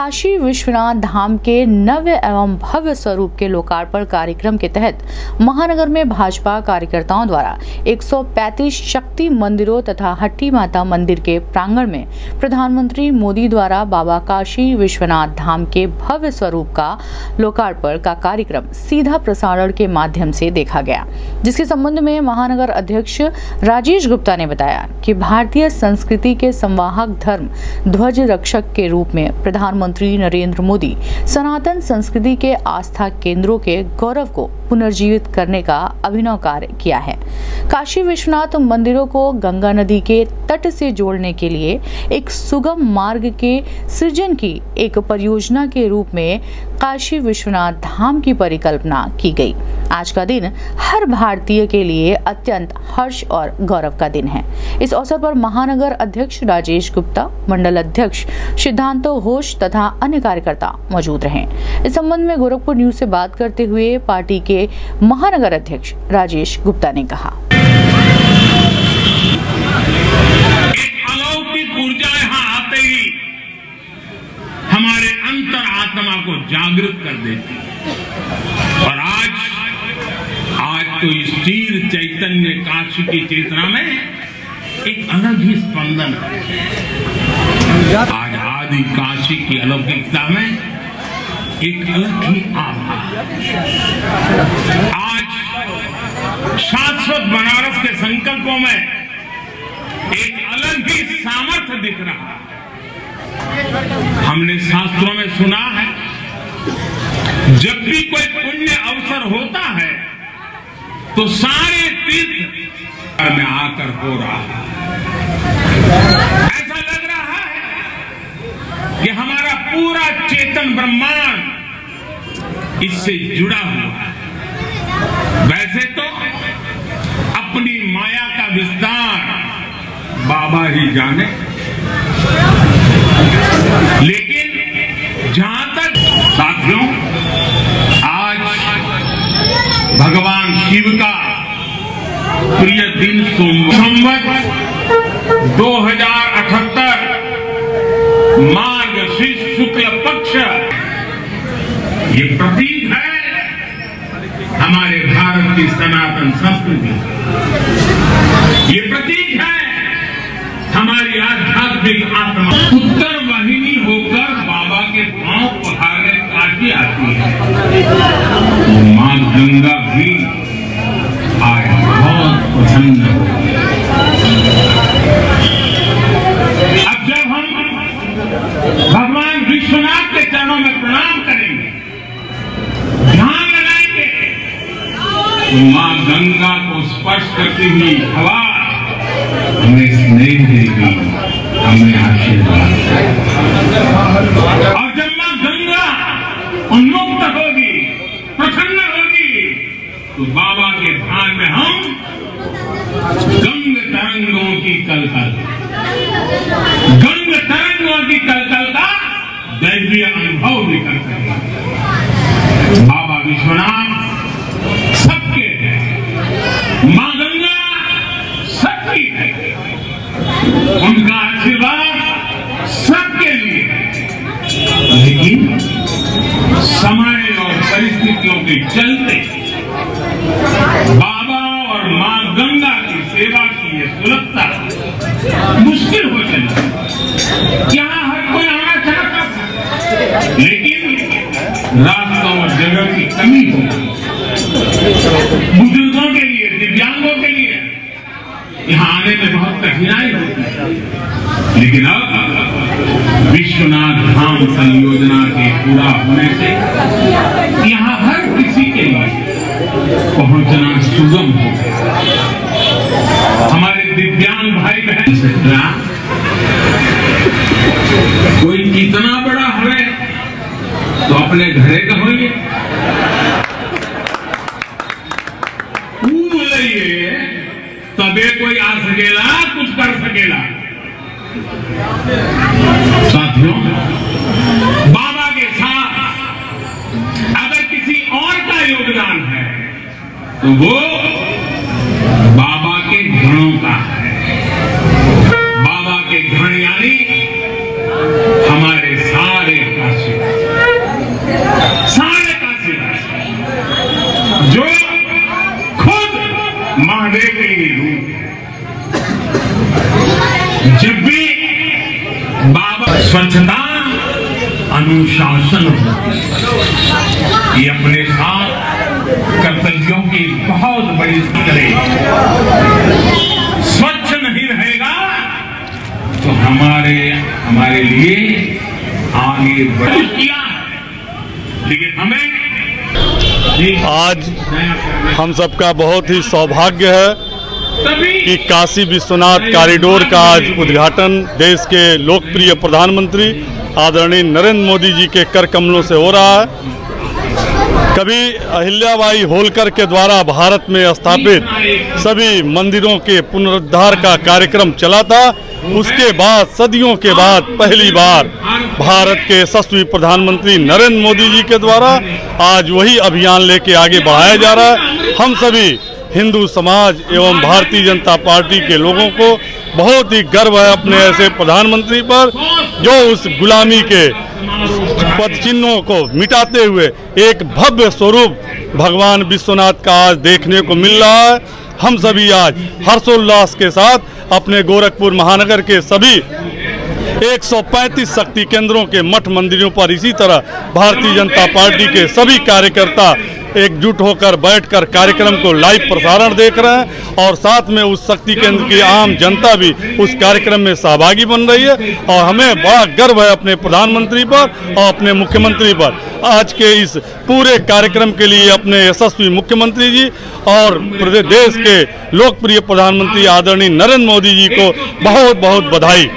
काशी विश्वनाथ धाम के नव्य एवं भव्य स्वरूप के लोकार्पण कार्यक्रम के तहत महानगर में भाजपा कार्यकर्ताओं द्वारा 135 शक्ति मंदिरों तथा हट्टी माता मंदिर के प्रांगण में प्रधानमंत्री मोदी द्वारा बाबा काशी विश्वनाथ धाम के भव्य स्वरूप का लोकार्पण का कार्यक्रम सीधा प्रसारण के माध्यम से देखा गया। जिसके संबंध में महानगर अध्यक्ष राजेश गुप्ता ने बताया कि भारतीय संस्कृति के संवाहक धर्म ध्वज रक्षक के रूप में प्रधानमंत्री नरेंद्र मोदी सनातन संस्कृति के आस्था केंद्रों के गौरव को पुनर्जीवित करने का अभिनव कार्य किया है। काशी विश्वनाथ मंदिरों को गंगा नदी के तट से जोड़ने के लिए एक सुगम मार्ग के सृजन की एक परियोजना के रूप में काशी विश्वनाथ धाम की परिकल्पना की गई। आज का दिन हर भारतीय के लिए अत्यंत हर्ष और गौरव का दिन है। इस अवसर पर महानगर अध्यक्ष राजेश गुप्ता, मंडल अध्यक्ष सिद्धांतो घोष तथा अन्य कार्यकर्ता मौजूद रहे। इस संबंध में गोरखपुर न्यूज़ से बात करते हुए पार्टी के महानगर अध्यक्ष राजेश गुप्ता ने कहा। हमारे अंतर आत्मा को जागृत कर देती और आज आज तो इस चीर चैतन्य काशी की चेतना में एक अलग ही स्पंदन है। आज आदि काशी की अलौकिकता में एक अलग ही आभा आज शाश्वत बनारस के संकल्पों में एक अलग ही सामर्थ्य दिख रहा है। हमने शास्त्रों में सुना है, जब भी कोई पुण्य अवसर होता है तो सारे तीर्थ में आकर है रहा है। कि हमारा पूरा चेतन ब्रह्मांड इससे जुड़ा हुआ है। वैसे तो अपनी माया का विस्तार बाबा ही जाने। लेकिन जहाँ तक साथियों, आज भगवान शिव का प्रिय दिन सोमवार, दो हज़ार को स्पर्श करती हुई हवा। हमें स्नेह देगी हमें आशीर्वाद और जब माँ गंगा उन्मुक्त होगी प्रसन्न होगी तो बाबा के ध्यान में हम गंग तरंगों की कलकल गंग तरंगों की कलकल का दैवीय अनुभव भी कर सकेंगे बाबा विश्वनाथ के चलते बाबा और माँ गंगा की सेवा की ये सुलभता मुश्किल हो चली। यहाँ हर कोई आना चाहता था, लेकिन रास्तों और जगह की कमी हो बुज़ुर्गों के लिए, दिव्यांगों के लिए यहाँ आने में बहुत कठिनाई होती है लेकिन अब विश्वनाथ धाम संयोजना के पूरा होने से पहुँचना सुगम हो। हमारे दिव्यांग भाई बहन से कोई कितना बड़ा है तो अपने घरे का बोलिए तबे कोई आ सकेला, कुछ कर सकेला। साथियों तो वो बाबा के घरों का है। बाबा के घर यानी हमारे सारे काशी सारे काशी जो खुद महादेव के ही रूप। जब भी बाबा स्वच्छता अनुशासन ये अपने साथ कर्तव्यों की बहुत बड़ी करे। स्वच्छ नहीं रहेगा तो हमारे हमारे लिए आगे बढ़ किया लेकिन हमें आज हम सबका बहुत ही सौभाग्य है कि काशी विश्वनाथ कॉरिडोर का आज उद्घाटन देश के लोकप्रिय प्रधानमंत्री आदरणीय नरेंद्र मोदी जी के कर कमलों से हो रहा है। कभी अहिल्याबाई होलकर के द्वारा भारत में स्थापित सभी मंदिरों के पुनरुद्धार का कार्यक्रम चला था। उसके बाद, सदियों के बाद पहली बार भारत के यशस्वी प्रधानमंत्री नरेंद्र मोदी जी के द्वारा आज वही अभियान लेके आगे बढ़ाया जा रहा है। हम सभी हिंदू समाज एवं भारतीय जनता पार्टी के लोगों को बहुत ही गर्व है अपने ऐसे प्रधानमंत्री पर जो उस गुलामी के पद चिन्हों को मिटाते हुए एक भव्य स्वरूप भगवान विश्वनाथ का आज देखने को मिल रहा है। हम सभी आज हर्षोल्लास के साथ अपने गोरखपुर महानगर के सभी 135 शक्ति केंद्रों के मठ मंदिरों पर इसी तरह भारतीय जनता पार्टी के सभी कार्यकर्ता एकजुट होकर बैठकर कार्यक्रम को लाइव प्रसारण देख रहे हैं और साथ में उस शक्ति केंद्र की आम जनता भी उस कार्यक्रम में सहभागी बन रही है और हमें बड़ा गर्व है अपने प्रधानमंत्री पर और अपने मुख्यमंत्री पर। आज के इस पूरे कार्यक्रम के लिए अपने यशस्वी मुख्यमंत्री जी और प्रदेश देश के लोकप्रिय प्रधानमंत्री आदरणीय नरेंद्र मोदी जी को बहुत बहुत बधाई।